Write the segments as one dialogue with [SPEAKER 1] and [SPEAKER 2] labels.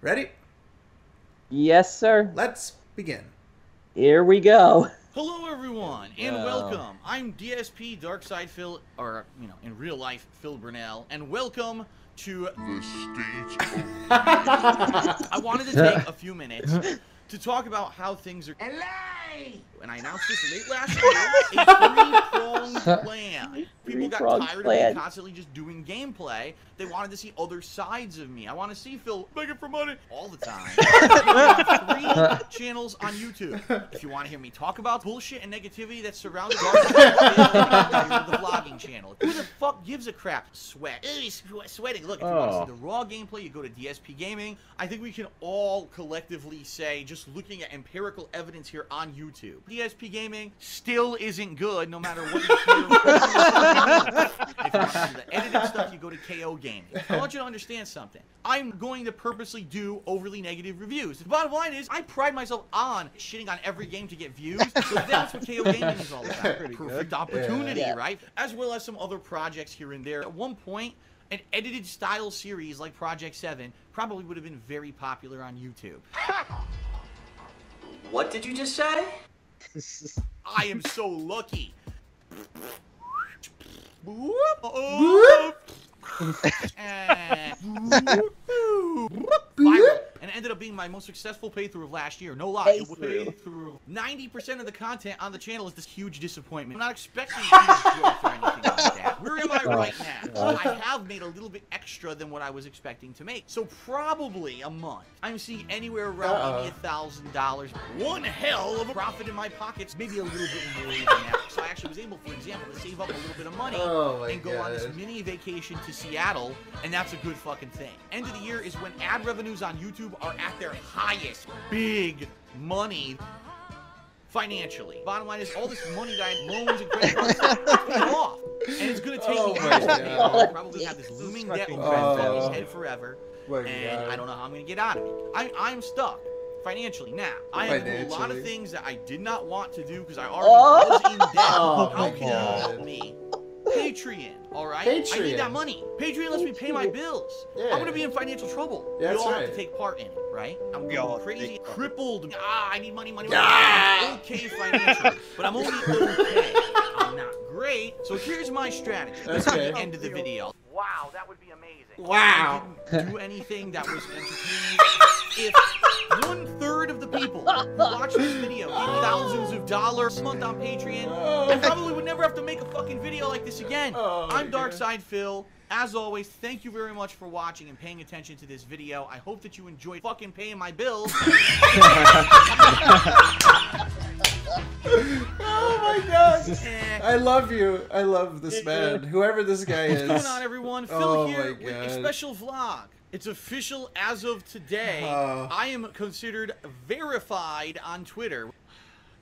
[SPEAKER 1] Ready?
[SPEAKER 2] Yes, sir.
[SPEAKER 1] Let's begin.
[SPEAKER 2] Here we go.
[SPEAKER 3] Hello, everyone, and
[SPEAKER 2] Wow.
[SPEAKER 3] welcome. I'm DSP Darkside Phil, or you know, in real life, Phil Burnell, and welcome to.
[SPEAKER 4] the state
[SPEAKER 3] I wanted to take a few minutes to talk about how things are. And I announced this late last year. A three-pronged plan. People got tired of me constantly just doing gameplay. They wanted to see other sides of me. I want to see Phil begging for money all the time. Three channels on YouTube. If you want to hear me talk about bullshit and negativity that surrounds the vlogging channel. Who the fuck gives a crap? Sweat. He's sweating. Look, if you want to
[SPEAKER 2] Oh.
[SPEAKER 3] see the raw gameplay, you go to DSP Gaming. I think we can all collectively say, just looking at empirical evidence here on YouTube, DSP Gaming still isn't good, no matter what you hear. if you want see the edited stuff, you go to KO Gaming. I want you to understand something. I'm going to purposely do overly negative reviews. The bottom line is, I pride myself on shitting on every game to get views, so that's what KO Gaming is all about. Perfect opportunity,
[SPEAKER 2] Yeah.
[SPEAKER 3] right? As well as some other projects here and there. At one point, an edited style series like Project 7 probably would have been very popular on YouTube.
[SPEAKER 5] What did you just say?
[SPEAKER 3] I am so lucky. Oh. Eh. Viral. And it ended up being my most successful playthrough of last year. No lie. It was
[SPEAKER 2] Playthrough.
[SPEAKER 3] playthrough. 90% of the content on the channel is this huge disappointment. I'm not expecting huge growth or anything like that. Where am I oh. right now? Oh. I have made a little bit extra than what I was expecting to make. So probably a month. I'm seeing anywhere around
[SPEAKER 1] Uh-oh.
[SPEAKER 3] maybe a thousand dollars. One hell of a profit in my pockets. Maybe a little bit more than that. So I actually was able, for example, to save up a little bit of money
[SPEAKER 1] Oh
[SPEAKER 3] and go on this mini vacation to Seattle, and that's a good fucking thing. End of the year is when ad revenues on YouTube are at their highest. Big money financially. Bottom line is all this money that I had loans and credit cards paid off. And it's gonna take
[SPEAKER 1] Oh
[SPEAKER 3] me
[SPEAKER 1] my
[SPEAKER 3] years to pay off. I probably have this looming debt
[SPEAKER 2] fucking
[SPEAKER 3] over my family's
[SPEAKER 1] Oh.
[SPEAKER 3] head forever.
[SPEAKER 1] My
[SPEAKER 3] And
[SPEAKER 1] God.
[SPEAKER 3] I don't know how I'm gonna get out of it. I, I'm stuck. Financially, now I have a lot of things that I did not want to do because I already
[SPEAKER 2] Oh.
[SPEAKER 3] was in debt.
[SPEAKER 1] Oh
[SPEAKER 3] how
[SPEAKER 1] my
[SPEAKER 3] can you help
[SPEAKER 1] God.
[SPEAKER 3] me? Patreon, all right. I need that money. Patreon lets me pay my bills.
[SPEAKER 1] Yeah.
[SPEAKER 3] I'm gonna be in financial trouble.
[SPEAKER 1] Yeah,
[SPEAKER 3] we
[SPEAKER 1] that's
[SPEAKER 3] all have to take part in it, right? I'm going
[SPEAKER 6] have to
[SPEAKER 3] crazy,
[SPEAKER 6] take part.
[SPEAKER 3] crippled. Ah, I need money, money, money.
[SPEAKER 1] Ah.
[SPEAKER 3] Okay financially, but I'm only okay. I'm not great. So here's my strategy. This is
[SPEAKER 1] Okay.
[SPEAKER 3] the end of the video. Wow, that would be amazing.
[SPEAKER 1] Wow.
[SPEAKER 3] Didn't do anything that was entertaining. If one third of the people who watch this video gave thousands of dollars a month on Patreon, I probably would never have to make a fucking video like this again.
[SPEAKER 1] Oh,
[SPEAKER 3] I'm
[SPEAKER 1] God.
[SPEAKER 3] Darkside Phil. As always, thank you very much for watching and paying attention to this video. I hope that you enjoyed fucking paying my bills.
[SPEAKER 1] Oh my god.
[SPEAKER 3] Eh.
[SPEAKER 1] I love you. I love this man. Whoever this guy is.
[SPEAKER 3] What's going on, everyone? Phil
[SPEAKER 1] Oh
[SPEAKER 3] here
[SPEAKER 1] my
[SPEAKER 3] with a
[SPEAKER 1] God.
[SPEAKER 3] special vlog. It's official as of today.
[SPEAKER 1] Oh.
[SPEAKER 3] I am considered verified on Twitter.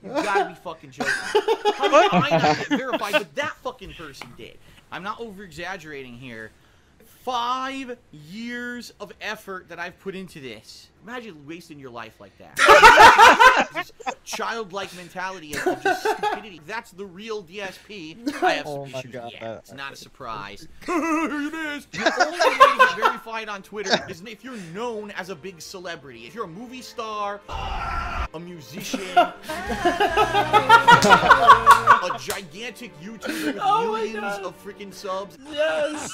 [SPEAKER 3] You gotta be fucking joking. How did I not get verified, but that fucking person did? I'm not over exaggerating here. Five years of effort that I've put into this. Imagine wasting your life like that. Childlike mentality of of just stupidity. That's the real DSP. I have
[SPEAKER 6] Oh
[SPEAKER 3] some
[SPEAKER 6] my
[SPEAKER 3] issues.
[SPEAKER 6] God,
[SPEAKER 3] Yeah, it's not a surprise. Here it is. The only way to get verified on Twitter is if you're known as a big celebrity. If you're a movie star, a musician, a gigantic YouTuber with
[SPEAKER 1] Oh
[SPEAKER 3] millions of freaking subs,
[SPEAKER 1] Yes.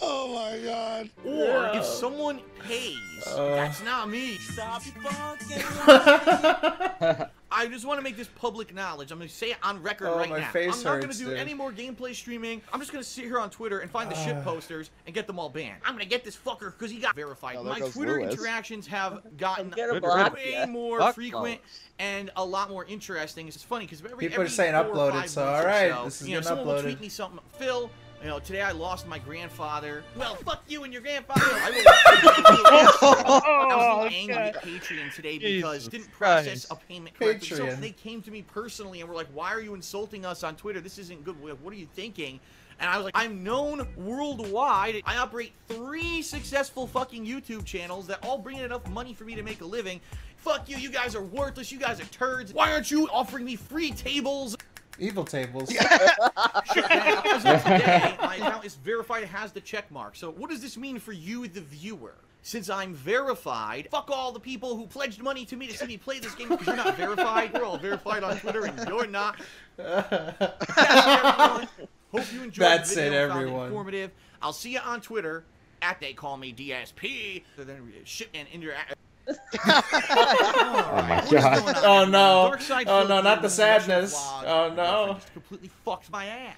[SPEAKER 6] Oh my god.
[SPEAKER 3] or
[SPEAKER 1] Yeah.
[SPEAKER 3] if someone pays,
[SPEAKER 1] Uh.
[SPEAKER 3] that's not me. Stop fucking. I just want to make this public knowledge. I'm going to say it on record
[SPEAKER 1] Oh,
[SPEAKER 3] right
[SPEAKER 1] my
[SPEAKER 3] now.
[SPEAKER 1] face
[SPEAKER 3] I'm not going to do
[SPEAKER 1] dude.
[SPEAKER 3] any more gameplay streaming. I'm just going to sit here on Twitter and find the shit
[SPEAKER 1] Ah.
[SPEAKER 3] posters and get them all banned. I'm going to get this fucker because he got verified.
[SPEAKER 6] Oh,
[SPEAKER 3] My Twitter
[SPEAKER 6] Lewis.
[SPEAKER 3] interactions have gotten
[SPEAKER 2] I'm gonna
[SPEAKER 6] Good
[SPEAKER 2] block
[SPEAKER 3] way
[SPEAKER 2] ya.
[SPEAKER 3] more
[SPEAKER 6] Fuck
[SPEAKER 3] frequent
[SPEAKER 6] Lewis.
[SPEAKER 3] and a lot more interesting. It's funny because every
[SPEAKER 1] People are saying uploaded, so alright,
[SPEAKER 3] so,
[SPEAKER 1] this is
[SPEAKER 3] you know,
[SPEAKER 1] getting
[SPEAKER 3] someone will tweet me something. Phil, you know, today I lost my grandfather. Well, fuck you and your grandfather. I will. I was a angry at Patreon today because
[SPEAKER 6] Jesus
[SPEAKER 3] it didn't process
[SPEAKER 6] Christ.
[SPEAKER 3] a payment correctly. So they came to me personally and were like, "Why are you insulting us on Twitter? This isn't good. What what are you thinking?" And I was like, I'm known worldwide. I operate three successful fucking YouTube channels that all bring in enough money for me to make a living. Fuck you, you guys are worthless, you guys are turds. Why aren't you offering me free tables?
[SPEAKER 1] Evil tables.
[SPEAKER 3] As of today, my account is verified. It has the check mark. So what does this mean for you, the viewer? Since I'm verified, fuck all the people who pledged money to me to see me play this game because you're not verified. We're all verified on Twitter and you're not. That's it, everyone. Hope you enjoyed
[SPEAKER 1] That's
[SPEAKER 3] the video.
[SPEAKER 1] it,
[SPEAKER 3] and found
[SPEAKER 1] everyone.
[SPEAKER 3] informative. I'll see you on Twitter at they call me DSP. So then ship and interact.
[SPEAKER 4] Oh my god.
[SPEAKER 3] going on,
[SPEAKER 1] Oh,
[SPEAKER 3] everyone?
[SPEAKER 1] no.
[SPEAKER 3] Dark Side
[SPEAKER 1] Oh,
[SPEAKER 3] Phil
[SPEAKER 1] no,
[SPEAKER 3] here
[SPEAKER 1] not the
[SPEAKER 3] with a special
[SPEAKER 1] sadness.
[SPEAKER 3] vlog.
[SPEAKER 1] Oh,
[SPEAKER 3] My
[SPEAKER 1] no.
[SPEAKER 3] friend just completely fucked my ass.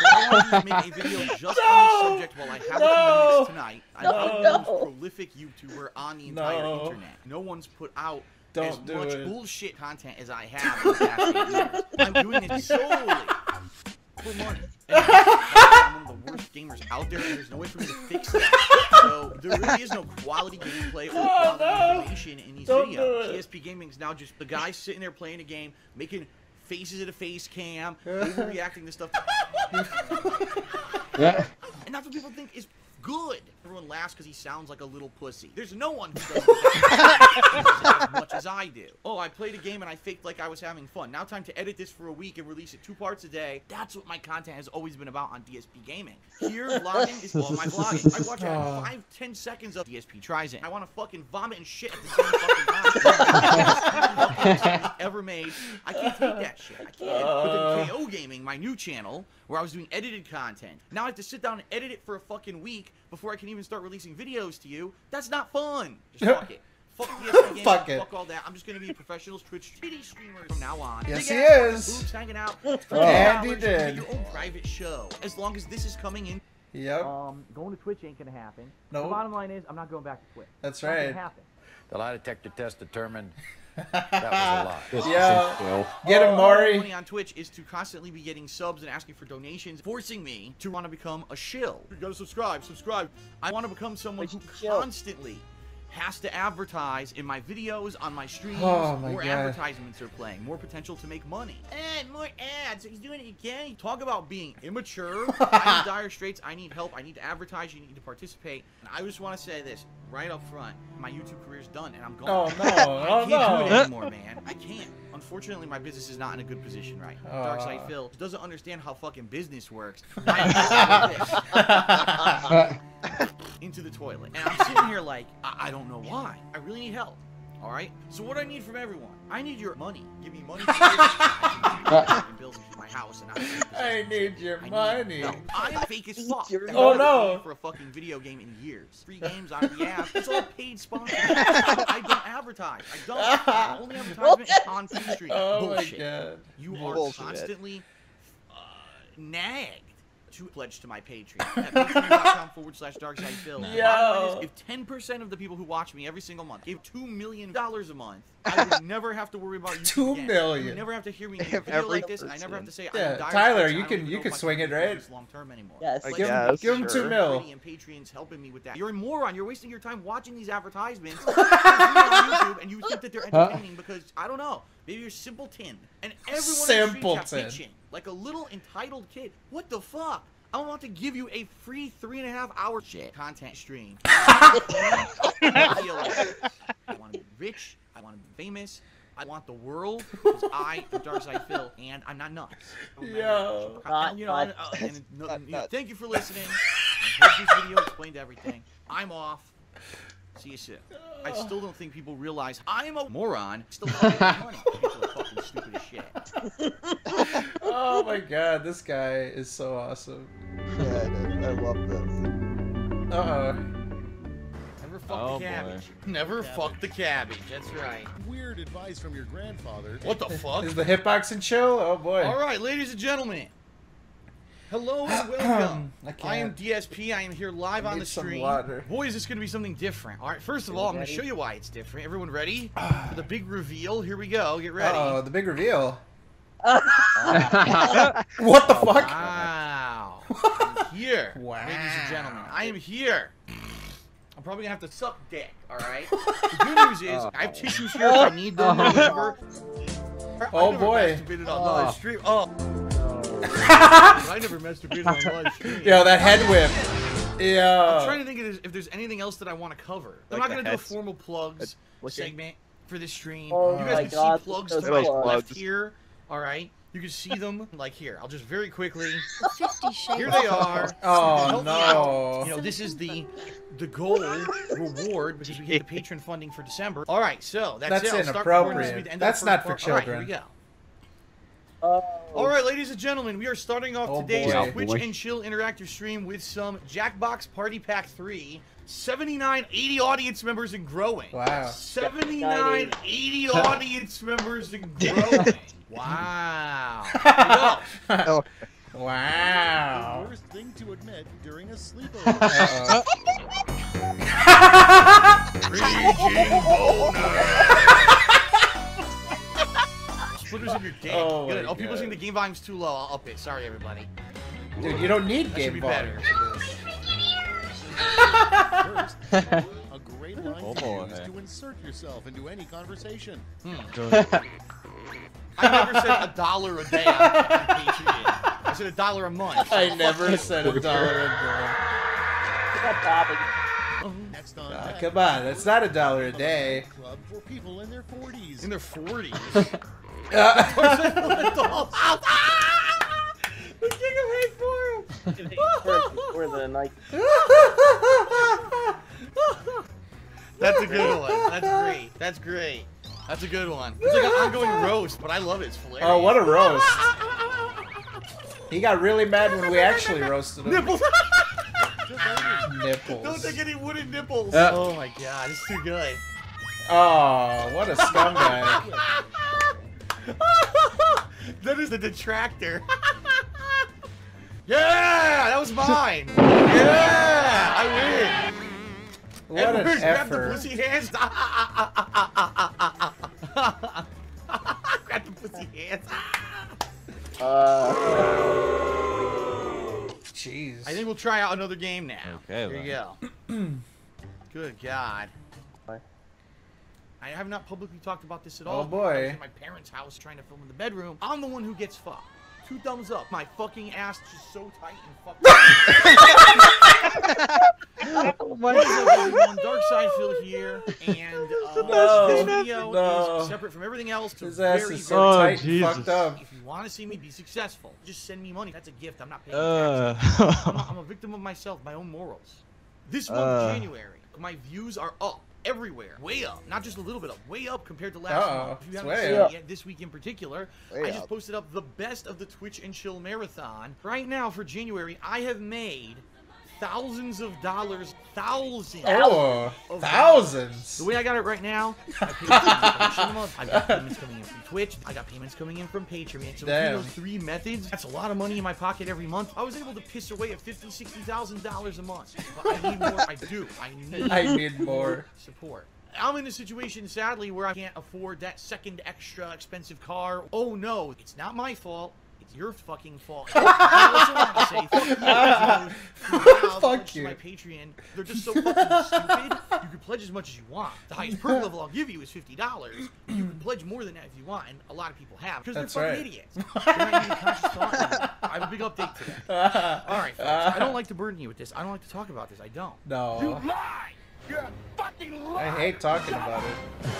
[SPEAKER 3] So I wanted to make a video just on this subject while I have a
[SPEAKER 1] No.
[SPEAKER 3] few minutes tonight. I'm
[SPEAKER 1] No.
[SPEAKER 3] the most prolific YouTuber on the entire
[SPEAKER 1] No.
[SPEAKER 3] internet. No one's put out
[SPEAKER 1] Don't
[SPEAKER 3] as
[SPEAKER 1] do
[SPEAKER 3] much
[SPEAKER 1] it.
[SPEAKER 3] bullshit content as I have in the past eight years. I'm doing it solely for money. And I'm one of the worst gamers out there, and there's no way for me to fix that. So there really is no quality gameplay or
[SPEAKER 1] Oh,
[SPEAKER 3] quality
[SPEAKER 1] no.
[SPEAKER 3] information in these
[SPEAKER 1] Don't
[SPEAKER 3] videos.
[SPEAKER 1] do
[SPEAKER 3] Gaming is now just the guy sitting there playing a game, making faces at a face cam, overreacting to stuff.
[SPEAKER 4] Yeah.
[SPEAKER 3] And that's what people think is good. Everyone laughs because he sounds like a little pussy. There's no one who does that as much as I do. Oh, I played a game and I faked like I was having fun. Now time to edit this for a week and release it two parts a day. That's what my content has always been about on DSP Gaming. Here, vlogging is all my vlogging. I watch
[SPEAKER 1] Oh.
[SPEAKER 3] five, ten seconds of DSP tries it. I want to fucking vomit and shit at the same fucking time. ever made. I can't take that shit. I can't.
[SPEAKER 1] Uh.
[SPEAKER 3] But then KO Gaming, my new channel, where I was doing edited content, now I have to sit down and edit it for a fucking week before I can even start releasing videos to you. That's not fun. Just fuck it. Fuck DSP
[SPEAKER 1] Fuck it.
[SPEAKER 3] Fuck all that. I'm just gonna be a professional Twitch titty streamer from now on.
[SPEAKER 1] Yes,
[SPEAKER 3] Big
[SPEAKER 1] he
[SPEAKER 3] ass
[SPEAKER 1] is.
[SPEAKER 3] Boobs hanging out.
[SPEAKER 1] Oh, And he
[SPEAKER 3] $20,
[SPEAKER 1] did.
[SPEAKER 3] Your own private show. As long as this is coming in.
[SPEAKER 1] Yep.
[SPEAKER 5] Um, going to Twitch ain't gonna happen.
[SPEAKER 1] No.
[SPEAKER 5] The bottom line is, I'm not going back to Twitch.
[SPEAKER 1] That's
[SPEAKER 5] It's not gonna
[SPEAKER 1] right.
[SPEAKER 5] happen.
[SPEAKER 6] The lie detector test determined that was a lie.
[SPEAKER 4] This
[SPEAKER 1] Yeah. Get him, Mari.
[SPEAKER 3] money on Twitch is to constantly be getting subs and asking for donations, forcing me to want to become a shill. You gotta subscribe, subscribe. I want to become someone who
[SPEAKER 2] Shill.
[SPEAKER 3] constantly has to advertise in my videos, on my streams.
[SPEAKER 1] Oh my
[SPEAKER 3] more
[SPEAKER 1] God.
[SPEAKER 3] advertisements are playing, more potential to make money. And more ads. He's doing it again. Talk about being immature. I'm in dire straits. I need help. I need to advertise. You need to participate. And I just want to say this right up front. My YouTube career's done, and I'm gone.
[SPEAKER 1] Oh no!
[SPEAKER 3] I
[SPEAKER 1] Oh
[SPEAKER 3] can't do it anymore, man. I can't. Unfortunately, my business is not in a good position right now.
[SPEAKER 1] Aw.
[SPEAKER 3] Darkside ah. Phil doesn't understand how fucking business works. I am this into the toilet, and I'm sitting here like, I, I don't know why. I really need help. All right. So what do I need from everyone? I need your money. Give me money. For fucking bills my house, and I,
[SPEAKER 1] I need your
[SPEAKER 3] I need
[SPEAKER 1] money.
[SPEAKER 3] help. I am fake as fuck.
[SPEAKER 1] Oh,
[SPEAKER 3] never
[SPEAKER 1] no.
[SPEAKER 3] For a fucking video game in years. Free games on the app. It's all paid sponsors. I don't advertise. I don't. My only advertisement is on Street.
[SPEAKER 1] Oh
[SPEAKER 3] Bullshit.
[SPEAKER 1] my god!
[SPEAKER 3] You are
[SPEAKER 7] Bullshit.
[SPEAKER 3] constantly uh, nagged to pledge to my Patreon at patreon.com forward slash darksidephil.
[SPEAKER 1] Yo.
[SPEAKER 3] If 10% of the people who watch me every single month gave $2 million a month, I would never have to worry about you.
[SPEAKER 1] Two
[SPEAKER 3] again.
[SPEAKER 1] million.
[SPEAKER 3] You never have to hear me make a
[SPEAKER 7] If
[SPEAKER 3] video
[SPEAKER 7] every
[SPEAKER 3] like this. and I never have to say, I'm
[SPEAKER 1] Yeah,
[SPEAKER 3] dire
[SPEAKER 1] Tyler, you can- you can swing it, right?
[SPEAKER 3] long term anymore.
[SPEAKER 2] Yes.
[SPEAKER 7] I
[SPEAKER 3] Like,
[SPEAKER 1] Give him,
[SPEAKER 7] guess,
[SPEAKER 1] give him two
[SPEAKER 7] sure.
[SPEAKER 1] mil.
[SPEAKER 3] Brady and Patreon's helping me with that. You're a moron. You're wasting your time watching these advertisements on YouTube, and you think that they're entertaining because I don't know. Maybe you're simpleton, and everyone on the streets
[SPEAKER 1] Simpleton.
[SPEAKER 3] Bitching like a little entitled kid. What the fuck? I want to give you a free three and a half hour shit content stream. I feel like I want to be rich. I want to be famous. I want the world because I am Darkside Phil, and I'm not nuts. I'm not nuts. You know,
[SPEAKER 2] Not
[SPEAKER 3] and, uh, and, no,
[SPEAKER 7] Not
[SPEAKER 3] you know, thank you for listening. I hope this video explained everything. I'm off. See you soon. I still don't think people realize I'm a moron. Still fucking money. People are fucking stupid as shit.
[SPEAKER 1] Oh my god! This guy is so awesome.
[SPEAKER 7] Yeah, it is. I love this.
[SPEAKER 1] Uh oh.
[SPEAKER 3] Never fuck
[SPEAKER 4] Oh,
[SPEAKER 3] the
[SPEAKER 4] boy.
[SPEAKER 3] cabbage. Never fuck the cabbage. That's right.
[SPEAKER 8] Weird advice from your grandfather.
[SPEAKER 3] What the fuck?
[SPEAKER 1] Is the hitboxing chill? Oh boy.
[SPEAKER 3] All right, ladies and gentlemen. Hello and welcome.
[SPEAKER 1] I
[SPEAKER 3] I am. DSP. I am here live
[SPEAKER 1] I
[SPEAKER 3] on
[SPEAKER 1] need
[SPEAKER 3] the
[SPEAKER 1] some
[SPEAKER 3] stream.
[SPEAKER 1] water.
[SPEAKER 3] Boy, is this going to be something different. All right, first of
[SPEAKER 2] You
[SPEAKER 3] all, I'm going to show you why it's different. Everyone ready for the big reveal? Here we go. Get ready.
[SPEAKER 1] Oh, the big reveal. What the fuck?
[SPEAKER 3] Wow. I'm here.
[SPEAKER 1] Wow.
[SPEAKER 3] Ladies and gentlemen, I am here. I'm probably gonna have to suck dick, alright? The good news is I have tissues here if I need them uh-huh. or whatever.
[SPEAKER 1] Oh,
[SPEAKER 3] I never
[SPEAKER 1] boy.
[SPEAKER 3] masturbated on live
[SPEAKER 4] Oh.
[SPEAKER 3] stream. Oh. I never masturbated on live stream.
[SPEAKER 1] Yo, that head whip. Yeah.
[SPEAKER 3] I'm trying to think if there's, if there's anything else that I want to cover. I'm not gonna do a formal plugs
[SPEAKER 7] looking.
[SPEAKER 3] segment for this stream.
[SPEAKER 2] Oh
[SPEAKER 3] you
[SPEAKER 1] my
[SPEAKER 3] guys can
[SPEAKER 2] God,
[SPEAKER 3] see plugs
[SPEAKER 2] those
[SPEAKER 3] to my
[SPEAKER 7] plugs.
[SPEAKER 3] left here. All right, you can see them like here. I'll just very quickly.
[SPEAKER 9] Fifty Shades.
[SPEAKER 3] Here they are.
[SPEAKER 1] Oh
[SPEAKER 3] Help
[SPEAKER 1] no.
[SPEAKER 3] You know, this is the the goal reward because we get the patron funding for December. All right, so that's,
[SPEAKER 1] That's
[SPEAKER 3] it. I'll start
[SPEAKER 1] inappropriate.
[SPEAKER 3] with the end of the
[SPEAKER 1] That's not for
[SPEAKER 3] part. All right, here we
[SPEAKER 1] children.
[SPEAKER 3] go.
[SPEAKER 2] Oh,
[SPEAKER 3] All right, ladies and gentlemen, we are starting off
[SPEAKER 1] Oh,
[SPEAKER 3] today's
[SPEAKER 1] boy.
[SPEAKER 3] Twitch
[SPEAKER 4] Boy.
[SPEAKER 3] and Chill interactive stream with some Jackbox Party Pack 3. 79, 80 audience members and growing.
[SPEAKER 1] Wow.
[SPEAKER 3] 79, 80 audience members and growing. Wow. Here we go.
[SPEAKER 1] Wow.
[SPEAKER 8] Worst thing to admit during a sleepover.
[SPEAKER 1] Uh-oh.
[SPEAKER 3] Splitters in your game.
[SPEAKER 1] Oh
[SPEAKER 3] Good. Oh, people saying the game volume's too low. I'll up it. Sorry, everybody.
[SPEAKER 1] Dude, you don't need
[SPEAKER 3] That
[SPEAKER 1] game
[SPEAKER 3] should be
[SPEAKER 1] volume
[SPEAKER 3] better.
[SPEAKER 1] For this.
[SPEAKER 8] First, a great line
[SPEAKER 4] Oh,
[SPEAKER 8] to use to insert yourself into any conversation.
[SPEAKER 3] I never said a dollar a day on, on Patreon. I said a dollar a month.
[SPEAKER 1] I never said a dollar a day.
[SPEAKER 8] Next on
[SPEAKER 1] Ah, come on, that's not a dollar a day.
[SPEAKER 8] Club for people in their 40s.
[SPEAKER 3] In their 40s.
[SPEAKER 1] Uh,
[SPEAKER 3] The king of hate
[SPEAKER 2] The night.
[SPEAKER 3] That's a good one. That's great. That's great. That's a good one. It's like an ongoing roast, but I love it. It's hilarious.
[SPEAKER 1] oh, what a roast. He got really mad when we actually roasted him.
[SPEAKER 3] nipples.
[SPEAKER 1] Nipples.
[SPEAKER 3] Don't take any wooden nipples.
[SPEAKER 1] Uh.
[SPEAKER 3] oh my god, it's too good.
[SPEAKER 1] Oh, what a scumbag.
[SPEAKER 3] that is the detractor. yeah, that was mine. Yeah, I win.
[SPEAKER 1] What an
[SPEAKER 3] Edwards, grab the pussy hands. grab the pussy hands.
[SPEAKER 2] Uh,
[SPEAKER 1] Jeez.
[SPEAKER 3] I think we'll try out another game now.
[SPEAKER 4] Okay,
[SPEAKER 3] Here you go. Good God.
[SPEAKER 2] Bye.
[SPEAKER 3] I have not publicly talked about this at all.
[SPEAKER 1] Oh, boy.
[SPEAKER 3] I was in my parents' house trying to film in the bedroom. I'm the one who gets fucked. Two thumbs up. My fucking ass is just so tight and fucked.
[SPEAKER 2] oh
[SPEAKER 3] What is up, everyone? Dark Side Phil here, and uh,
[SPEAKER 1] No,
[SPEAKER 3] this video
[SPEAKER 1] no.
[SPEAKER 3] is separate from everything else. To
[SPEAKER 1] His ass
[SPEAKER 3] very,
[SPEAKER 1] is so
[SPEAKER 3] very
[SPEAKER 1] tight and
[SPEAKER 6] Jesus.
[SPEAKER 1] fucked up.
[SPEAKER 3] If you want to see me be successful, just send me money. That's a gift. I'm not paying
[SPEAKER 6] Uh.
[SPEAKER 3] taxes. I'm, a, I'm a victim of myself, my own morals. This month,
[SPEAKER 6] Uh.
[SPEAKER 3] January, my views are up everywhere, way up. Not just a little bit up, way up compared to last
[SPEAKER 1] Uh-oh.
[SPEAKER 3] month. If you haven't seen
[SPEAKER 2] up.
[SPEAKER 3] it yet, this week in particular,
[SPEAKER 7] Way
[SPEAKER 3] I just
[SPEAKER 7] up.
[SPEAKER 3] posted up the best of the Twitch and Chill marathon. Right now for January, I have made thousands of dollars, thousands.
[SPEAKER 1] Oh, thousands.
[SPEAKER 3] The way I got it right now, I paid for cinema, I got payments coming in from Twitch, I got payments coming in from Patreon. So
[SPEAKER 1] Damn.
[SPEAKER 3] those three methods, that's a lot of money in my pocket every month. I was able to piss away at fifty, sixty thousand dollars a month. But I need more. I do. I need.
[SPEAKER 1] I need more.
[SPEAKER 3] support. I'm in a situation, sadly, where I can't afford that second extra expensive car. Oh no, it's not my fault. It's your fucking fault. I also want to say fuck you,
[SPEAKER 1] Fuck you.
[SPEAKER 3] My Patreon, they're just so fucking stupid. You can pledge as much as you want. The highest perk level I'll give you is fifty dollars. You can pledge more than that if you want, and a lot of people have because they're fucking
[SPEAKER 1] right.
[SPEAKER 3] idiots. They're not using conscious thought. I have a big update today. All right, folks. I don't like to burden you with this. I don't like to talk about this. I don't.
[SPEAKER 1] No.
[SPEAKER 3] lie. You're a fucking lie.
[SPEAKER 1] I hate talking about it.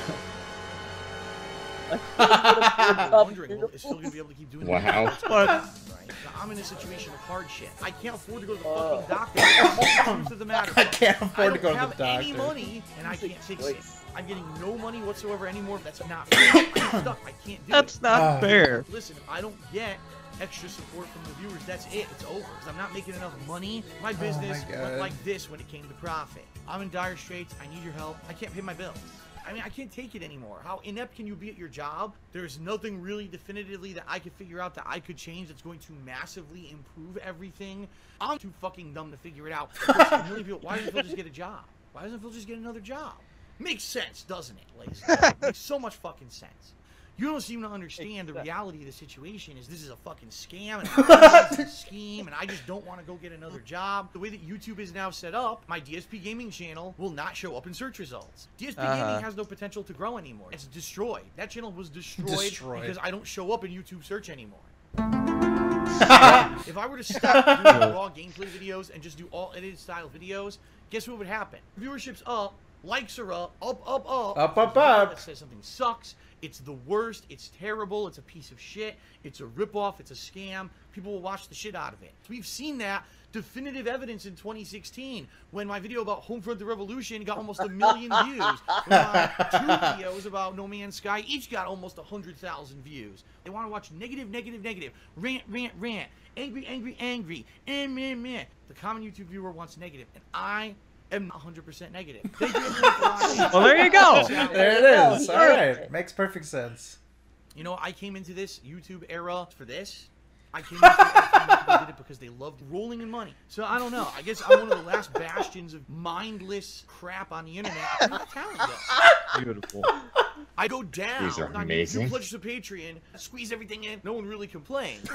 [SPEAKER 3] I'm wondering, well, is Phil gonna be able to keep doing
[SPEAKER 4] Wow.
[SPEAKER 3] that?
[SPEAKER 6] What?
[SPEAKER 3] Right. I'm in a situation of hardship. I can't afford to go to the fucking doctor. That's the truth of the matter.
[SPEAKER 1] I can't
[SPEAKER 3] I
[SPEAKER 1] afford to
[SPEAKER 3] don't
[SPEAKER 1] go
[SPEAKER 3] have any money, and I can't fix
[SPEAKER 2] Wait.
[SPEAKER 3] it. I'm getting no money whatsoever anymore. That's not fair. I'm stuck. I can't do
[SPEAKER 6] That's
[SPEAKER 3] it.
[SPEAKER 6] not
[SPEAKER 1] Ah.
[SPEAKER 6] fair.
[SPEAKER 3] Listen, if I don't get extra support from the viewers, that's it. It's over. Because I'm not making enough money. My business
[SPEAKER 1] God.
[SPEAKER 3] went like this when it came to profit. I'm in dire straits. I need your help. I can't pay my bills. I mean, I can't take it anymore. How inept can you be at your job? There's nothing really definitively that I could figure out that I could change that's going to massively improve everything. I'm too fucking dumb to figure it out. People, Why doesn't Phil just get a job? Why doesn't Phil just get another job? Makes sense, doesn't it, ladies? Makes so much fucking sense. You don't seem to understand the reality of the situation is this is a fucking scam and a scheme and I just don't want to go get another job. The way that YouTube is now set up, my DSP gaming channel will not show up in search results. DSP
[SPEAKER 6] Uh-huh.
[SPEAKER 3] gaming has no potential to grow anymore. It's destroyed. That channel was destroyed,
[SPEAKER 1] Destroyed.
[SPEAKER 3] because I don't show up in YouTube search anymore. if I were to stop doing raw gameplay videos and just do all edited style videos, guess what would happen? Viewership's up, Likes are up, up, up, up.
[SPEAKER 1] Up, up, up.
[SPEAKER 3] That says something sucks. It's the worst. It's terrible. It's a piece of shit. It's a ripoff. It's a scam. People will watch the shit out of it. We've seen that definitive evidence in 2016 when my video about Homefront the Revolution got almost a million views. When my two videos about No Man's Sky each got almost 100,000 views. They want to watch negative, negative, negative, rant, rant, rant, angry, angry, angry, and man, man. The common YouTube viewer wants negative, and I am 100% negative. Thank you everyone for watching.
[SPEAKER 9] Well, there you go.
[SPEAKER 1] There it is. All right. Makes perfect sense.
[SPEAKER 3] You know, I came into this YouTube era for this. I came into it, I did it because they loved rolling in money. So I don't know. I guess I'm one of the last bastions of mindless crap on the internet. I'm not talent though.
[SPEAKER 9] Beautiful.
[SPEAKER 3] I go down.
[SPEAKER 4] These are
[SPEAKER 3] on
[SPEAKER 4] amazing.
[SPEAKER 3] YouTube, pledge to Patreon, squeeze everything in. No one really complains.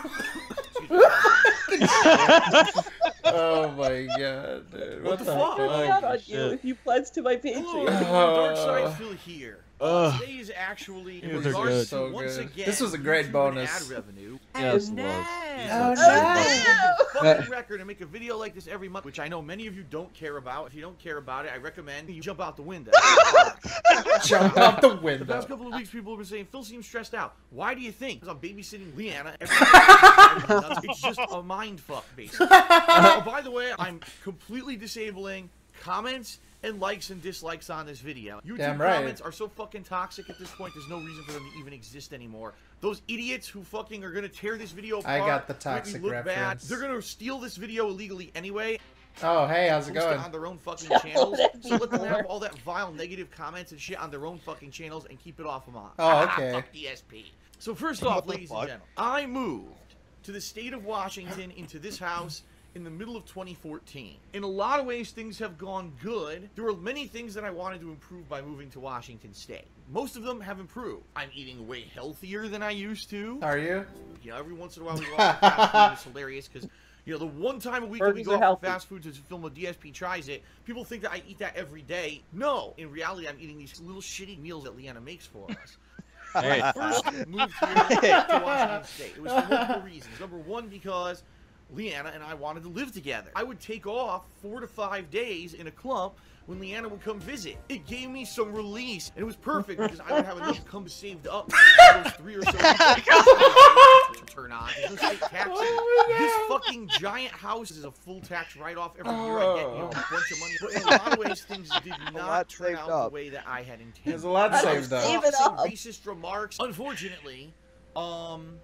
[SPEAKER 3] Excuse me.
[SPEAKER 1] Oh my god, dude. What,
[SPEAKER 3] the
[SPEAKER 1] the,
[SPEAKER 3] fuck?
[SPEAKER 1] fuck?
[SPEAKER 2] Out you
[SPEAKER 9] shit.
[SPEAKER 2] if you pledge to my
[SPEAKER 3] Hello,
[SPEAKER 2] Patreon.
[SPEAKER 3] everyone. Dark Side Phil here.
[SPEAKER 9] Ugh.
[SPEAKER 3] Today actually in
[SPEAKER 9] You guys are
[SPEAKER 3] regards to
[SPEAKER 1] So
[SPEAKER 3] once
[SPEAKER 1] good.
[SPEAKER 3] again.
[SPEAKER 1] This was a great bonus.
[SPEAKER 3] and Ad revenue.
[SPEAKER 9] Yes,
[SPEAKER 3] And
[SPEAKER 9] love.
[SPEAKER 1] Oh,
[SPEAKER 3] I set a fucking record and make a video like this every month, which I know many of you don't care about. If you don't care about it, I recommend you jump out the window.
[SPEAKER 1] Jump out the window.
[SPEAKER 3] The past couple of weeks, people have been saying Phil seems stressed out. Why do you think? Because I'm babysitting Leanna. Every day. it's just a mind fuck, basically. oh, by the way, I'm completely disabling comments and likes and dislikes on this video. YouTube
[SPEAKER 1] Damn right.
[SPEAKER 3] comments are so fucking toxic at this point. There's no reason for them to even exist anymore. Those idiots who fucking are gonna tear this video apart.
[SPEAKER 1] I got the
[SPEAKER 3] make me
[SPEAKER 1] toxic
[SPEAKER 3] look bad. They're gonna steal this video illegally anyway
[SPEAKER 1] Oh, hey, how's it going?
[SPEAKER 3] it on their own fucking channels. So let them have all that vile negative comments and shit on their own fucking channels and keep it off of mine.
[SPEAKER 1] Oh, ah, okay.
[SPEAKER 3] Fuck DSP. So first off,
[SPEAKER 7] the
[SPEAKER 3] ladies and gentlemen, I moved to the state of Washington into this house in the middle of 2014. In a lot of ways, things have gone good. There were many things that I wanted to improve by moving to Washington State. Most of them have improved. I'm eating way healthier than I used to.
[SPEAKER 1] Are you?
[SPEAKER 3] You know, every once in a while we go out for fast food. It's hilarious because, you know, the one time a week that we go
[SPEAKER 2] are
[SPEAKER 3] out for fast food to film a DSP tries it, people think that I eat that every day. No, in reality, I'm eating these little shitty meals that Leanna makes for us.
[SPEAKER 9] Hey.
[SPEAKER 3] First moved here to Washington State. It was for multiple reasons. Number one, because Leanna and I wanted to live together. I would take off four to five days in a clump when Leanna would come visit. It gave me some release, and it was perfect because I would have enough income saved up for those three or so to turn on. There's no state tax.
[SPEAKER 1] Oh
[SPEAKER 3] this fucking giant house is a full tax write-off every year. I get you know, a bunch of money, but in a lot of ways, things did not
[SPEAKER 7] lot
[SPEAKER 3] turn out
[SPEAKER 7] up.
[SPEAKER 3] the way that I had intended.
[SPEAKER 1] There's a lot
[SPEAKER 2] I don't
[SPEAKER 1] saved up.
[SPEAKER 2] save it
[SPEAKER 3] Some
[SPEAKER 2] up.
[SPEAKER 3] racist remarks. Unfortunately, um,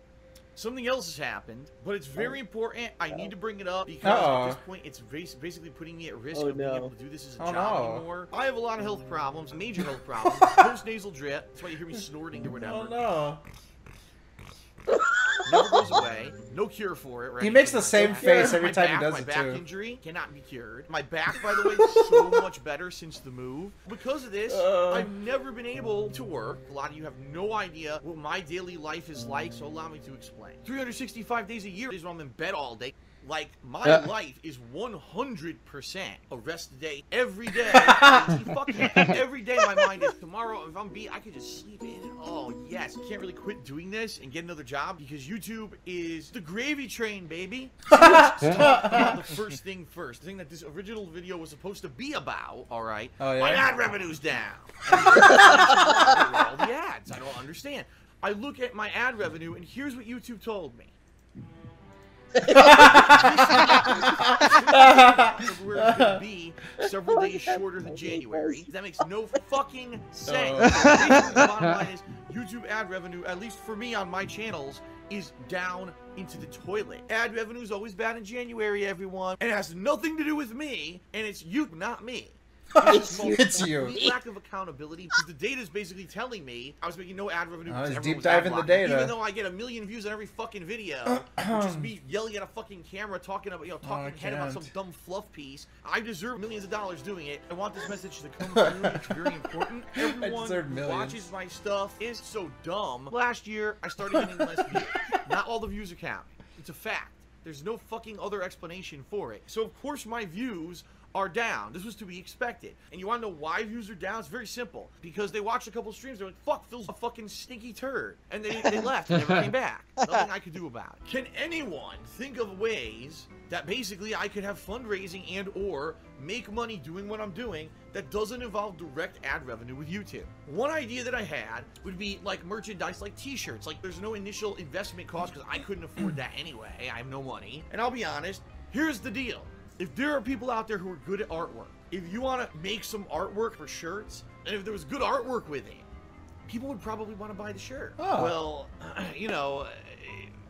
[SPEAKER 3] something else has happened, but it's very oh. important. I need to bring it up because
[SPEAKER 1] Uh-oh.
[SPEAKER 3] at this point, it's bas- basically putting me at risk
[SPEAKER 2] Oh,
[SPEAKER 3] of being
[SPEAKER 2] no.
[SPEAKER 3] able to do this as a
[SPEAKER 1] Oh,
[SPEAKER 3] job
[SPEAKER 1] no.
[SPEAKER 3] anymore. I have a lot of health problems, major health problems, post nasal drip. That's why you hear me snorting or oh, whatever.
[SPEAKER 1] Oh no.
[SPEAKER 3] Never goes away. No cure for it. Or
[SPEAKER 1] He makes the same face every
[SPEAKER 3] My
[SPEAKER 1] time he does
[SPEAKER 3] my
[SPEAKER 1] it,
[SPEAKER 3] back
[SPEAKER 1] too.
[SPEAKER 3] injury cannot be cured. My back, by the way, is so much better since the move. Because of this,
[SPEAKER 1] Uh.
[SPEAKER 3] I've never been able to work. A lot of you have no idea what my daily life is like, so allow me to explain. 365 days a year is when I'm in bed all day. Like my
[SPEAKER 9] Uh.
[SPEAKER 3] life is 100% a rest day every day. Every day my mind is tomorrow. If I'm beat, I could just sleep in. Oh yes, I can't really quit doing this and get another job because YouTube is the gravy train, baby. So let's talk about the first thing first. The thing that this original video was supposed to be about. All right.
[SPEAKER 1] Oh,
[SPEAKER 3] My
[SPEAKER 1] yeah?
[SPEAKER 3] ad revenue's down. All the ads. I don't understand. I look at my ad revenue, and here's what YouTube told me. February is gonna be several days shorter than January. That makes no fucking sense.
[SPEAKER 1] Oh.
[SPEAKER 3] Basically, the bottom line is YouTube ad revenue, at least for me on my channels, is down into the toilet. Ad revenue is always bad in January, everyone. And it has nothing to do with me, and it's you, not me.
[SPEAKER 2] It's you.
[SPEAKER 1] It's you.
[SPEAKER 3] Complete Lack of accountability because the data is basically telling me I was making no ad revenue.
[SPEAKER 1] Oh,
[SPEAKER 3] because
[SPEAKER 1] he's
[SPEAKER 3] everyone
[SPEAKER 1] deep
[SPEAKER 3] was ad
[SPEAKER 1] diving the data.
[SPEAKER 3] Even though I get a million views on every fucking video, just me yelling at a fucking camera, talking about you know oh, talking
[SPEAKER 1] I
[SPEAKER 3] head about some dumb fluff piece. I deserve millions of dollars doing it. I want this message to come through. It's very important. Everyone who watches my stuff is so dumb. Last year, I started getting less views. Not all the views are counting. It's a fact. There's no fucking other explanation for it. So of course my views are down. This was to be expected. And you want to know why views are down? It's very simple. Because they watched a couple streams, they're like, fuck, Phil's a fucking stinky turd. And they, they left and never came back. Nothing I could do about it. Can anyone think of ways that basically I could have fundraising and or make money doing what I'm doing that doesn't involve direct ad revenue with YouTube. One idea that I had would be like merchandise like t-shirts. Like there's no initial investment cost because I couldn't afford that anyway. I have no money. And I'll be honest, here's the deal. If there are people out there who are good at artwork, if you want to make some artwork for shirts, and if there was good artwork with it, people would probably want to buy the shirt.
[SPEAKER 1] Oh.
[SPEAKER 3] Well, you know,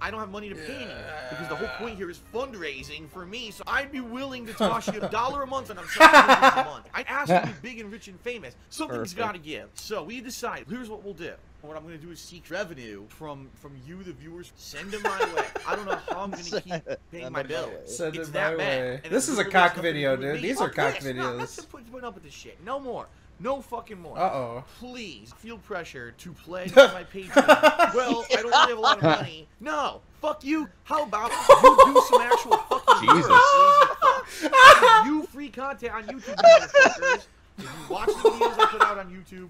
[SPEAKER 3] I don't have money to pay you because the whole point here is fundraising for me. So I'd be willing to toss you a dollar a month, and I'm sorry, a month. I'd ask to be big and rich and famous. Something's got to give. So we decide. Here's what we'll do. What I'm going to do is seek revenue from from you, the viewers. Send them my way. I don't know how I'm going to keep paying my
[SPEAKER 7] them my way.
[SPEAKER 3] bills.
[SPEAKER 1] Send
[SPEAKER 3] it's
[SPEAKER 1] it
[SPEAKER 3] that
[SPEAKER 1] my
[SPEAKER 3] bad.
[SPEAKER 1] way. This is a cock video, dude. These are cock
[SPEAKER 3] this. No, let's
[SPEAKER 1] videos.
[SPEAKER 3] just put, put up with this shit. No more. No fucking more.
[SPEAKER 1] Uh-oh.
[SPEAKER 3] Please feel pressure to pledge to my Patreon. well, I don't really have a lot of money. No. Fuck you. How about you do some actual fucking
[SPEAKER 4] Jesus.
[SPEAKER 3] work, fuck. You free content on YouTube, motherfuckers. If you watch the videos I put out on YouTube,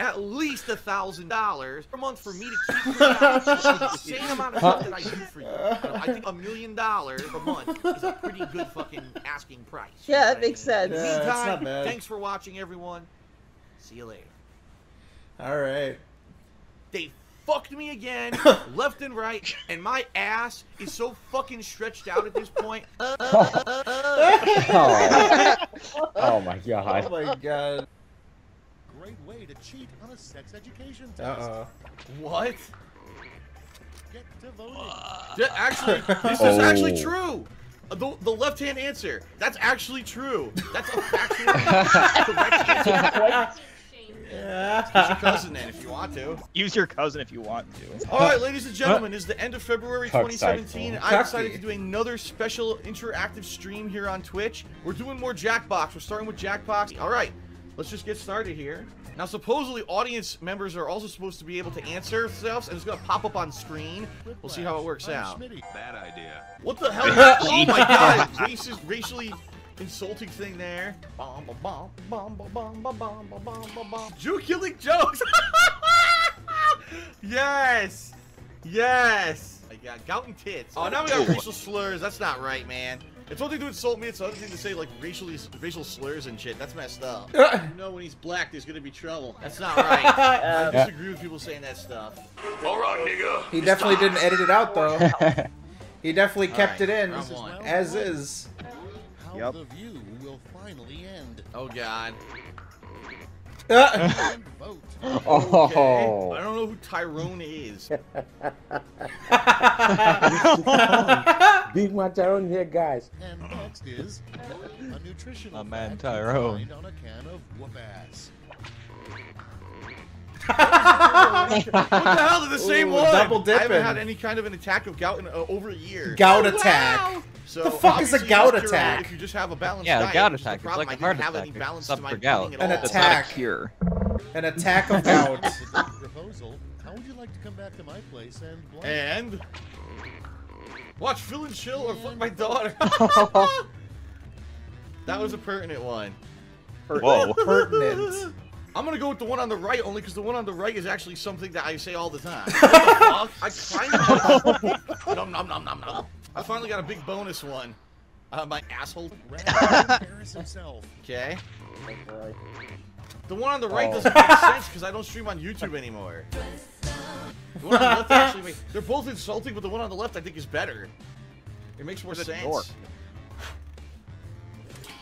[SPEAKER 3] at least a thousand dollars per month for me to keep putting out the same amount of stuff that I do for you. I think a million dollars a month is a pretty good fucking asking price.
[SPEAKER 2] Yeah, that
[SPEAKER 3] what
[SPEAKER 2] makes sense.
[SPEAKER 3] In the
[SPEAKER 1] Yeah,
[SPEAKER 3] meantime,
[SPEAKER 1] not
[SPEAKER 3] thanks for watching, everyone. See you later.
[SPEAKER 1] All right.
[SPEAKER 3] They fucked me again, left and right, and my ass is so fucking stretched out at this point.
[SPEAKER 4] Oh, oh my god.
[SPEAKER 1] Oh my god.
[SPEAKER 8] Great way to cheat on a sex education test.
[SPEAKER 1] Uh-oh.
[SPEAKER 3] What?
[SPEAKER 8] Get to voting.
[SPEAKER 3] Yeah, actually, this is actually
[SPEAKER 4] Oh.
[SPEAKER 3] true. Uh, The, the left-hand answer. That's actually true. That's a factual correct answer. Use your cousin then if you want to.
[SPEAKER 9] Use your cousin if you want to.
[SPEAKER 3] All right, ladies and gentlemen, it's the end of February 2017.
[SPEAKER 4] cycle.
[SPEAKER 3] I decided to do another special interactive stream here on Twitch. We're doing more Jackbox. We're starting with Jackbox. All right, let's just get started here. Now, supposedly, audience members are also supposed to be able to answer stuff, and it's going to pop up on screen. We'll see how it works
[SPEAKER 8] I'm
[SPEAKER 3] out.
[SPEAKER 8] Schmitty.
[SPEAKER 6] Bad idea.
[SPEAKER 3] What the hell? oh my god! Racist, racially insulting thing there. Bom, bom, bom, bom, bom, bom, bom, bom, bom, bom, bom, bom. Jew killing jokes! yes! Yes! I got gout and tits. Oh, now we got racial slurs. That's not right, man. It's one thing to insult me, it's another thing to say, like, racially, racial slurs and shit. That's messed up. you know when he's black, there's gonna be trouble. That's not right. I disagree with people saying that stuff. Alright, nigga.
[SPEAKER 1] He definitely didn't edit it out though. He definitely kept
[SPEAKER 3] Alright,
[SPEAKER 1] it in
[SPEAKER 3] round one.
[SPEAKER 1] as is.
[SPEAKER 8] How
[SPEAKER 4] Yep.
[SPEAKER 8] the view will finally end.
[SPEAKER 3] Oh, God.
[SPEAKER 8] And vote.
[SPEAKER 3] Okay.
[SPEAKER 4] Oh.
[SPEAKER 3] I don't know who Tyrone is.
[SPEAKER 4] Big my Tyrone here, guys.
[SPEAKER 8] And next is a nutritional
[SPEAKER 9] My man
[SPEAKER 8] fact
[SPEAKER 9] Tyrone.
[SPEAKER 8] on a can of whoop ass.
[SPEAKER 3] What the hell? They're the same
[SPEAKER 1] Ooh,
[SPEAKER 3] one.
[SPEAKER 1] double
[SPEAKER 3] I haven't had any kind of an attack of gout in uh, over a year.
[SPEAKER 1] Gout attack.
[SPEAKER 3] So
[SPEAKER 1] The fuck is a gout
[SPEAKER 3] it's
[SPEAKER 1] attack?
[SPEAKER 3] If you just have a balanced
[SPEAKER 9] Yeah, a gout
[SPEAKER 3] which is
[SPEAKER 9] attack. It's like
[SPEAKER 3] I
[SPEAKER 9] a heart attack,
[SPEAKER 3] any balance
[SPEAKER 9] except
[SPEAKER 3] to my
[SPEAKER 9] gout.
[SPEAKER 1] An
[SPEAKER 3] at.
[SPEAKER 9] It's not
[SPEAKER 1] attack.
[SPEAKER 9] a cure.
[SPEAKER 1] An attack of gout.
[SPEAKER 8] It's a good proposal. How would you like to come back to my place and?
[SPEAKER 3] And watch Phil and Chill or fuck my daughter. that was a pertinent one.
[SPEAKER 9] Whoa.
[SPEAKER 1] Pertinent.
[SPEAKER 3] I'm gonna go with the one on the right only because the one on the right is actually something that I say all the time. The? I kind of nom nom nom nom nom. I finally got a big bonus one. Uh, my asshole.
[SPEAKER 8] Rather Harris himself.
[SPEAKER 3] Okay. The one on the right doesn't make sense because I don't stream on YouTube anymore. The one on the left actually makes, they're both insulting, but the one on the left I think is better. It makes more sense.
[SPEAKER 9] door?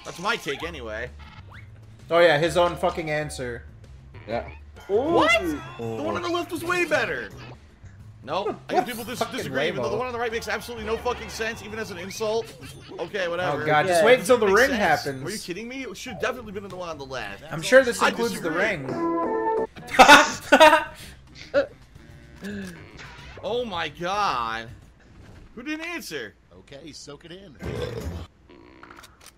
[SPEAKER 3] That's my take anyway.
[SPEAKER 1] Oh yeah, his own fucking answer.
[SPEAKER 4] Yeah.
[SPEAKER 3] What? The one on the left was way better. No, I guess people dis- disagree, even though the one on the right makes absolutely no fucking sense, even as an insult. Okay, whatever.
[SPEAKER 1] Oh god, just wait until the ring
[SPEAKER 3] sense.
[SPEAKER 1] happens.
[SPEAKER 3] Are you kidding me? It should definitely been in the one on the left.
[SPEAKER 1] I'm sure this
[SPEAKER 3] I
[SPEAKER 1] includes the ring.
[SPEAKER 3] Oh my god. Who didn't answer?
[SPEAKER 8] Okay, soak it in.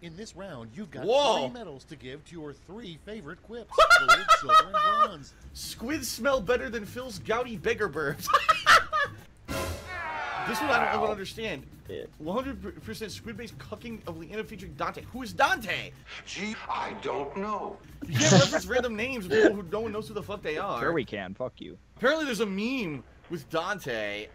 [SPEAKER 8] In this round, you've got
[SPEAKER 3] Whoa.
[SPEAKER 8] three medals to give to your three favorite quips: gold, silver, and bronze.
[SPEAKER 3] Squids smell better than Phil's gouty beggar burbs. This one I don't, I don't understand. 100% squid-based cucking of Leanna featuring Dante. Who is Dante?
[SPEAKER 10] Gee, I don't know.
[SPEAKER 3] You can't reference random names of people who no one knows who the fuck they are.
[SPEAKER 9] Sure we can. Fuck you.
[SPEAKER 3] Apparently there's a meme with Dante.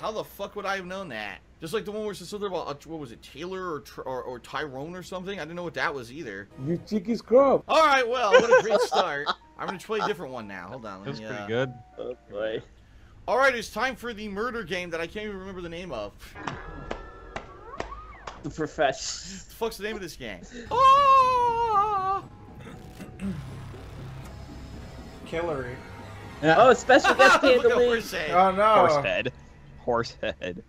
[SPEAKER 3] How the fuck would I have known that? Just like the one where it's something about, uh, what was it, Taylor or, or, or Tyrone or something? I didn't know what that was either.
[SPEAKER 4] You cheeky scrub.
[SPEAKER 3] All right, well, what a great start. I'm going to play a different one now. Hold on. Let
[SPEAKER 11] That's
[SPEAKER 3] me,
[SPEAKER 11] pretty
[SPEAKER 3] uh...
[SPEAKER 11] good.
[SPEAKER 2] Oh boy.
[SPEAKER 3] All right, it's time for the murder game that I can't even remember the name of.
[SPEAKER 2] The profession.
[SPEAKER 3] What the fuck's the name of this game? Ah! Oh!
[SPEAKER 1] Killery.
[SPEAKER 2] Oh, special guest
[SPEAKER 3] Look at
[SPEAKER 2] Candlewick.
[SPEAKER 1] Oh no.
[SPEAKER 9] Horsehead. Horsehead.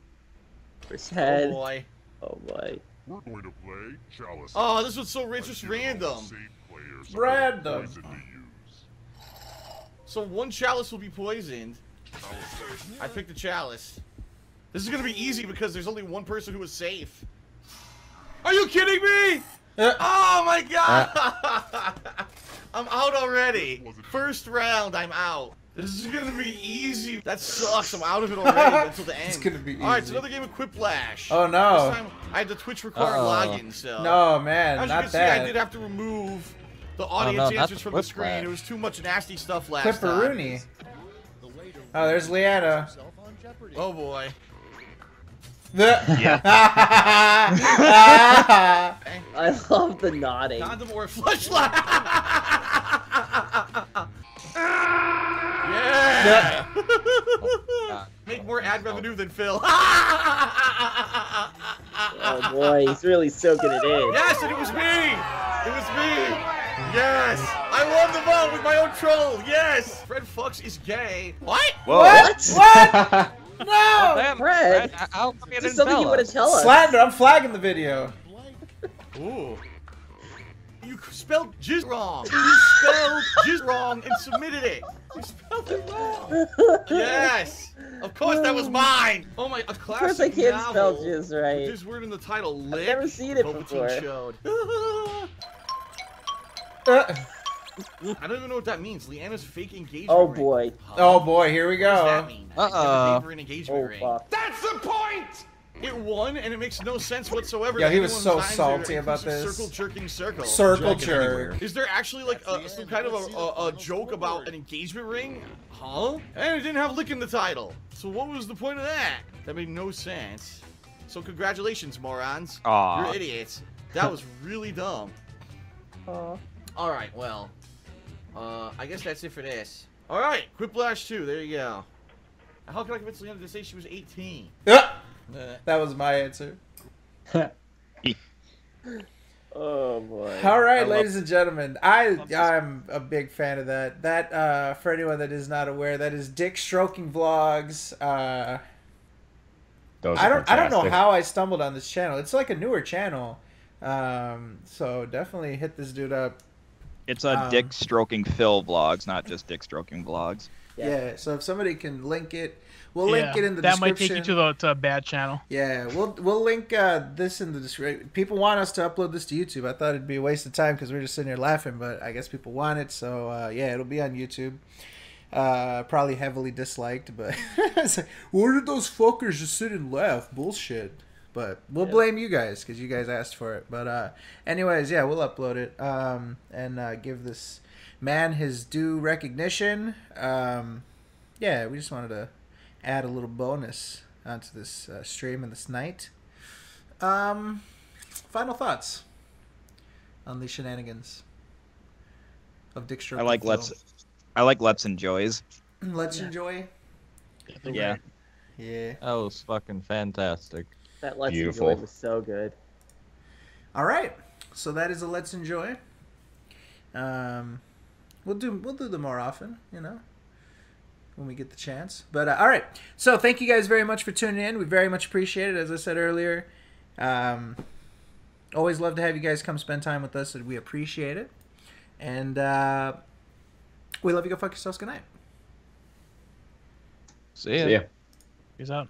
[SPEAKER 2] First
[SPEAKER 3] Oh
[SPEAKER 2] head.
[SPEAKER 3] boy.
[SPEAKER 2] Oh boy.
[SPEAKER 10] We're going to play Chalice.
[SPEAKER 3] Oh, this was so rich, just random.
[SPEAKER 1] Random.
[SPEAKER 3] So one chalice will be poisoned. I picked the chalice. This is gonna be easy because there's only one person who is safe. Are you kidding me?
[SPEAKER 1] Uh,
[SPEAKER 3] Oh my god! I'm out already. First round, I'm out. This is gonna be easy. That sucks. I'm out of it already until the end.
[SPEAKER 1] It's gonna be easy.
[SPEAKER 3] All right, it's another game of Quiplash.
[SPEAKER 1] Oh, no.
[SPEAKER 3] This time I had the Twitch required
[SPEAKER 11] Uh-oh.
[SPEAKER 3] login, so.
[SPEAKER 1] no, man,
[SPEAKER 3] As you
[SPEAKER 1] not
[SPEAKER 3] can see, I did have to remove the
[SPEAKER 11] no,
[SPEAKER 3] audience
[SPEAKER 11] not
[SPEAKER 3] answers
[SPEAKER 11] the
[SPEAKER 3] from the screen. It was too much nasty stuff last time.
[SPEAKER 1] Clipperoonie. Oh, there's Leanna.
[SPEAKER 8] Yourself on Jeopardy.
[SPEAKER 3] Oh boy.
[SPEAKER 1] yeah.
[SPEAKER 2] I love the nodding.
[SPEAKER 3] Condom or flashlight? yeah!
[SPEAKER 11] God.
[SPEAKER 3] Make more ad revenue than Phil.
[SPEAKER 2] Oh boy, he's really soaking it in.
[SPEAKER 3] Yes, and it was me! It was me! Yes! I won the vote with my own troll! Yes! Fred Fox is gay. What?
[SPEAKER 9] Whoa.
[SPEAKER 1] what? What? No!
[SPEAKER 11] Damn,
[SPEAKER 2] Fred.
[SPEAKER 11] Fred, how come you
[SPEAKER 2] Is this
[SPEAKER 11] didn't
[SPEAKER 2] something you want to tell us?
[SPEAKER 1] Slander, I'm flagging the video.
[SPEAKER 3] Ooh. You spelled jizz wrong. You spelled jizz wrong and submitted it. You spelled it wrong. Yes. Of course that was mine. Oh my, a
[SPEAKER 2] Of course I can't spell
[SPEAKER 3] novel.
[SPEAKER 2] jizz right.
[SPEAKER 3] This word in the title, lick.
[SPEAKER 2] never seen it
[SPEAKER 3] Palpatine
[SPEAKER 2] before.
[SPEAKER 3] Showed.
[SPEAKER 1] Uh,
[SPEAKER 3] I don't even know what that means. Leanna's fake engagement ring.
[SPEAKER 2] Oh
[SPEAKER 3] ring.
[SPEAKER 2] boy.
[SPEAKER 3] Huh?
[SPEAKER 1] oh boy, here we go.
[SPEAKER 3] What does that
[SPEAKER 1] go.
[SPEAKER 3] mean?
[SPEAKER 11] Uh-oh.
[SPEAKER 3] I never gave her an engagement
[SPEAKER 2] Oh
[SPEAKER 3] ring.
[SPEAKER 2] fuck.
[SPEAKER 10] That's the point!
[SPEAKER 3] It won, and it makes no sense whatsoever.
[SPEAKER 1] Yeah, he was so salty about this.
[SPEAKER 3] Circle jerking circle.
[SPEAKER 1] Circle
[SPEAKER 11] Jack anywhere.
[SPEAKER 1] jerk.
[SPEAKER 3] Is there actually like a, some kind of a, a, a joke about an engagement ring? Huh? And it didn't have lick in the title. So what was the point of that? That made no sense. So congratulations, morons.
[SPEAKER 9] Aw.
[SPEAKER 3] You're idiots. That was really dumb.
[SPEAKER 2] Aw.
[SPEAKER 3] All right, well, uh, I guess that's it for this. All right, Quiplash 2. There you go. How can I convince Leanna to say she was 18?
[SPEAKER 1] Uh,
[SPEAKER 3] Uh,
[SPEAKER 1] that was my answer.
[SPEAKER 2] Oh boy.
[SPEAKER 1] All right,
[SPEAKER 3] love-
[SPEAKER 1] ladies and gentlemen, I I'm a big fan of that. That uh, for anyone that is not aware, that is Dick Stroking Vlogs. Uh,
[SPEAKER 6] Those
[SPEAKER 1] I don't I don't know how I stumbled on this channel. It's like a newer channel, um, so definitely hit this dude up.
[SPEAKER 9] It's a
[SPEAKER 1] Um,
[SPEAKER 9] dick stroking Phil vlogs, not just dick stroking vlogs.
[SPEAKER 2] Yeah.
[SPEAKER 1] Yeah. so if somebody can link it, we'll link it in the description.
[SPEAKER 12] that might take you to, the, to a bad channel.
[SPEAKER 1] Yeah, we'll we'll link uh, this in the description. People want us to upload this to YouTube. I thought it'd be a waste of time because we're just sitting here laughing, but I guess people want it, so uh, yeah, it'll be on YouTube. Uh, probably heavily disliked, but it's like, where did those fuckers just sit and laugh? Bullshit. But we'll
[SPEAKER 2] Yeah.
[SPEAKER 1] blame you guys because you guys asked for it. But uh, anyways, yeah, we'll upload it um, and uh, give this man his due recognition. Um, yeah, we just wanted to add a little bonus onto this uh, stream and this night. Um, final thoughts on the shenanigans of Dick
[SPEAKER 9] I like let's I like let's enjoys.
[SPEAKER 1] Let's enjoy.
[SPEAKER 9] Yeah.
[SPEAKER 1] Yeah.
[SPEAKER 11] That was fucking fantastic.
[SPEAKER 2] That Let's
[SPEAKER 6] Beautiful.
[SPEAKER 2] Enjoy was so good.
[SPEAKER 1] All right. So that is a let's enjoy. Um, we'll do we'll do them more often, you know, when we get the chance. But uh, all right. So thank you guys very much for tuning in. We very much appreciate it. As I said earlier, um, always love to have you guys come spend time with us, and we appreciate it. And uh, we love you. Go fuck yourselves. Good night.
[SPEAKER 11] See ya.
[SPEAKER 6] See ya.
[SPEAKER 12] Peace out.